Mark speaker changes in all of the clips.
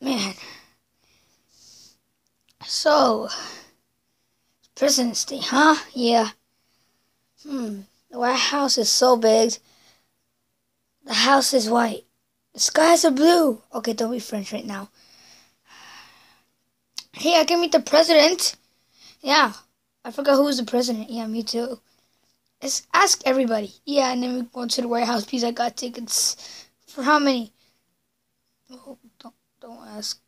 Speaker 1: Man. So, President's Day, huh? Yeah. Hmm. The White House is so big. The house is white. The skies are blue. Okay, don't be French right now. Hey, I can meet the president. Yeah, I forgot who was the president. Yeah, me too. Ask everybody. Yeah, and then we go to the White House because I got tickets. For how many? Oh, don't, don't ask.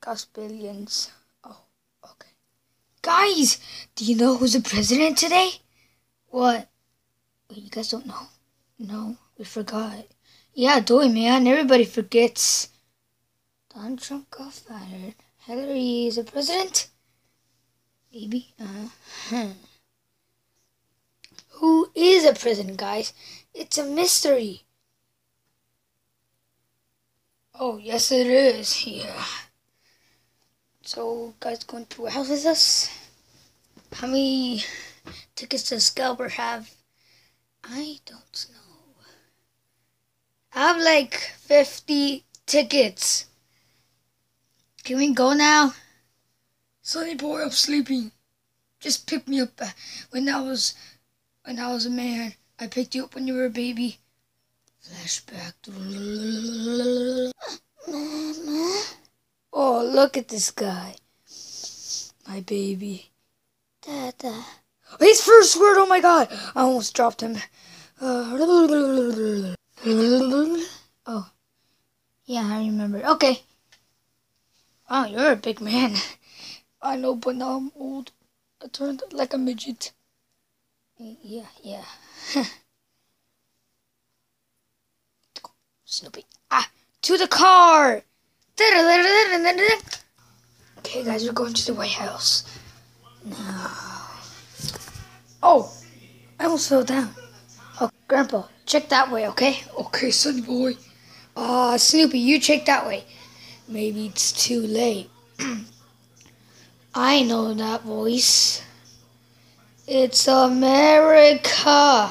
Speaker 1: Cost billions. Oh, okay. Guys, do you know who's the president today? What? Wait, you guys don't know? No, we forgot. Yeah, do it, man. Everybody forgets. Donald Trump got fired. Hillary is the president? Maybe. Uh, Who is a president, guys? It's a mystery. Oh, yes, it is. Yeah. So, guys, going to a house with us? How many tickets does Scalper have? I don't know. I have like 50 tickets. Can we go now? Sonny boy, I'm sleeping. Just pick me up. When I was, when I was a man, I picked you up when you were a baby. Flashback. Mama. Oh, look at this guy. My baby. Dada. His first word, oh my god. I almost dropped him. Uh, oh. Yeah, I remember. Okay. Wow, you're a big man. I know, but now I'm old. I turned like a midget. Yeah, yeah. Snoopy. Ah, to the car! Okay, guys, we're going to the White House. Now. Oh, I almost fell down. Oh, Grandpa, check that way, okay? Okay, sonny boy. Ah, uh, Snoopy, you check that way. Maybe it's too late. I know that voice. It's America,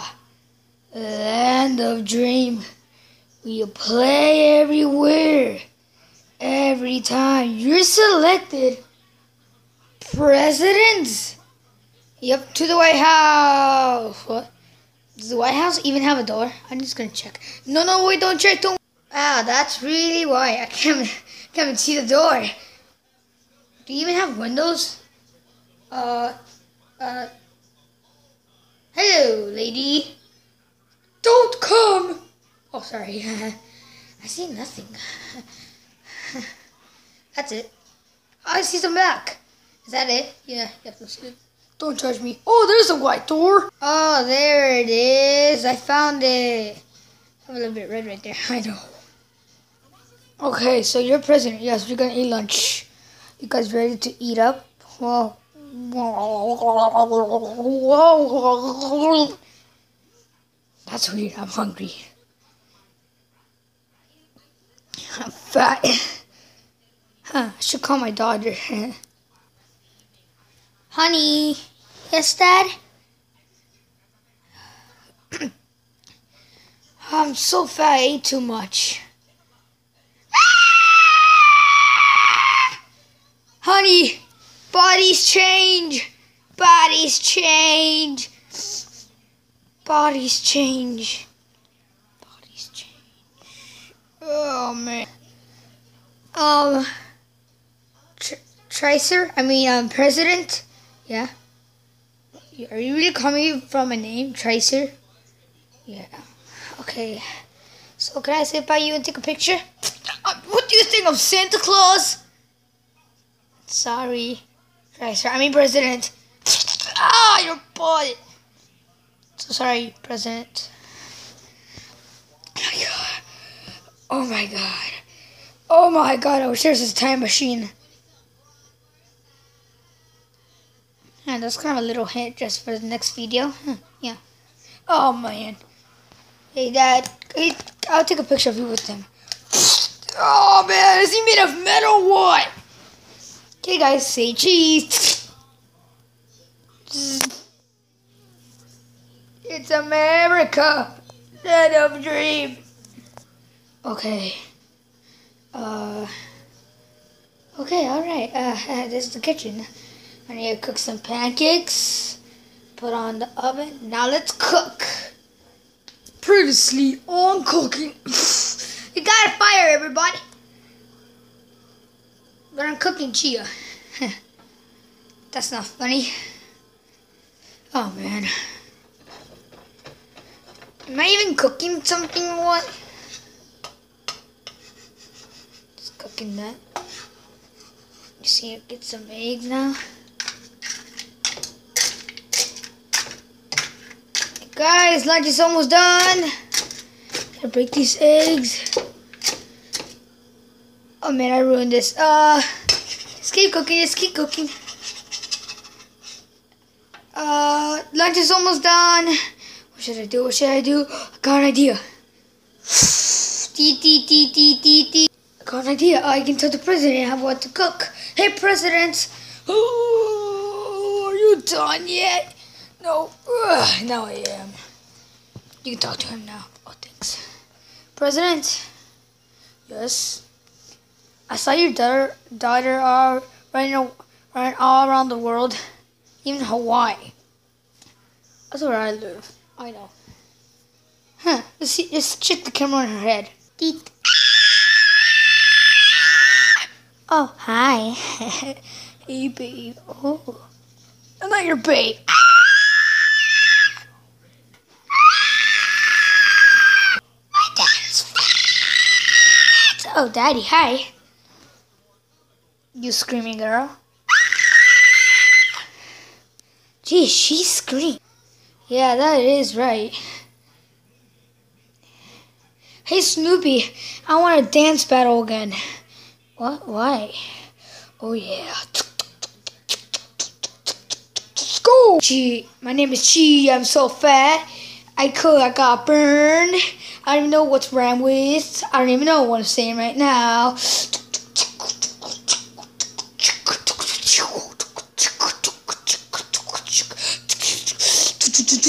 Speaker 1: land of dream. We play everywhere, every time. You're selected presidents. Yep, to the White House. What? Does the White House even have a door? I'm just gonna check. No, no, wait, don't check. Don't. Ah, that's really why I can't, can't even see the door. Do you even have windows? Uh, uh. Hello, lady. Don't come. Oh, sorry. I see nothing. That's it. I see some black. Is that it? Yeah, yeah, that's good. Don't judge me. Oh, there's a white door. Oh, there it is. I found it. I'm a little bit red right there. I know. Okay, so you're president. Yes, we're gonna eat lunch. You guys ready to eat up? Whoa. That's weird. I'm hungry. I'm fat. Huh, I should call my daughter. Honey. Yes, Dad? I'm so fat, I ate too much. Bodies change. Bodies change. Bodies change. Bodies change. Oh, man. Um, tr Tracer? I mean, um, President? Yeah. Are you really calling me from a name, Tracer? Yeah. Okay. So can I sit by you and take a picture? Uh, what do you think of Santa Claus? Sorry. Tracer, I mean President. Ah, your butt. So sorry, President. Oh my god. Oh my god. Oh my god, I wish there was a time machine. And that's kind of a little hint just for the next video. yeah. Oh man. Hey dad, hey, I'll take a picture of you with him. Oh man, is he made of metal what? Okay, guys, say cheese. It's America, land of dream. Okay. Uh. Okay, alright. Uh, uh, this is the kitchen. I need to cook some pancakes. Put on the oven. Now let's cook. Previously on cooking. you gotta fire everybody. But I'm cooking chia. That's not funny. Oh man. Am I even cooking something or what? Just cooking that. You see, get some eggs now. Guys, lunch is almost done. Gotta break these eggs. Oh man, I ruined this. Uh, just keep cooking, just keep cooking. Uh, lunch is almost done. What should I do? What should I do? I got an idea. Tee tee tee tee tee tee. I got an idea. I can tell the president what to cook. Hey, president. Oh, are you done yet? No. Ugh, now I am. You can talk to him now. Oh, thanks. President. Yes. I saw your daughter, daughter uh, running, running all around the world, even Hawaii. That's where I live. I know. Huh. Let's see. Let's check the camera on her head. Deet. Oh, hi. hey, babe. Oh. I'm not your babe. My dad's fat. Oh, daddy, hi. You screaming girl? Gee, she screamed. Yeah, that is right. Hey Snoopy, I want a dance battle again. What? Why? Oh yeah. Go! Gee, my name is Chi. I'm so fat. I could. I got burned. I don't even know what's wrong with. I don't even know what I'm saying right now. Ding ding ding ding, eh oh hey da da do, hey da hey so, hey ho he ha he, hey do he do he, ha ya ya ya ya,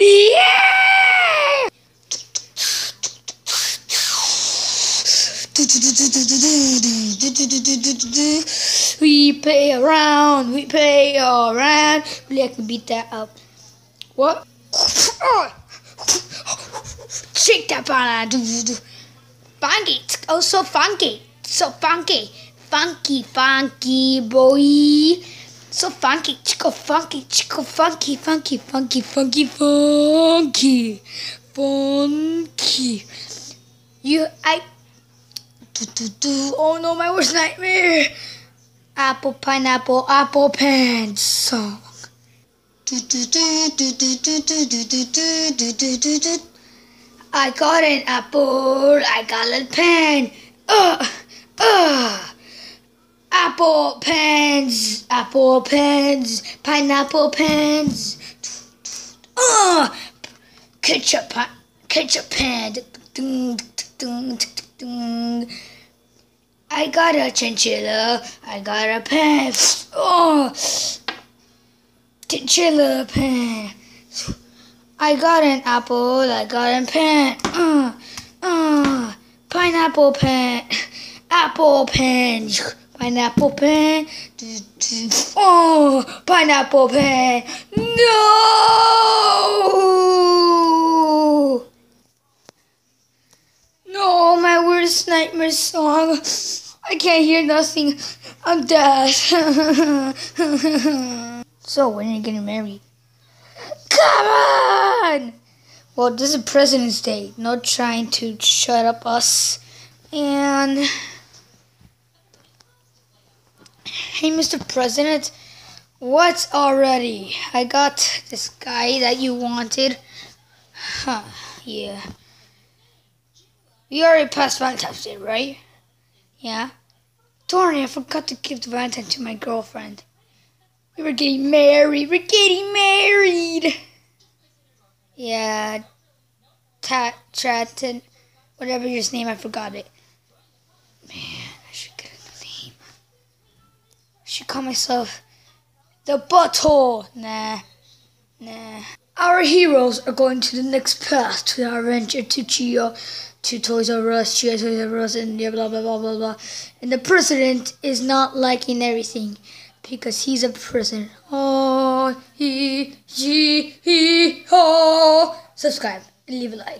Speaker 1: yeah! We play around, we play around. Really, I can beat that up. What? Shake that banana. Funky. Oh, so funky. So funky. Funky, funky boy. So funky. Chico funky. Chico funky. Funky, funky, funky, funky. Funky. You, I. Do, do, do. Oh no, my worst nightmare. Apple pineapple apple pants song. I got an apple. I got a pen. Uh, uh. Apple pens, apple pens, pineapple pens. Uh, ketchup, ketchup pen. Ding. I got a chinchilla, I got a pen. Oh, chinchilla pen. I got an apple, I got a pen. Uh, uh, pineapple pen, apple pen, pineapple pen. Oh, pineapple pen. No! No, worst nightmare song. I can't hear nothing. I'm dead. so, when are you getting married? Come on! Well, this is President's Day. Not trying to shut up us. And. Hey, Mr. President. What's already? I got this guy that you wanted. Huh, yeah. We already passed Valentine's Day, right? Yeah. Darn I forgot to give the Valentine to my girlfriend. We were getting married. We're getting married. Yeah. Tat, Tratton, whatever his name, I forgot it. Man, I should get a name. I should call myself the Butthole. Nah. Nah. Our heroes are going to the next path to our adventure to Chia, to Toys R Us, Chia Toys R Us, and blah blah blah blah blah. And the president is not liking everything because he's a president. Oh, he, he, he, oh. Subscribe and leave a like.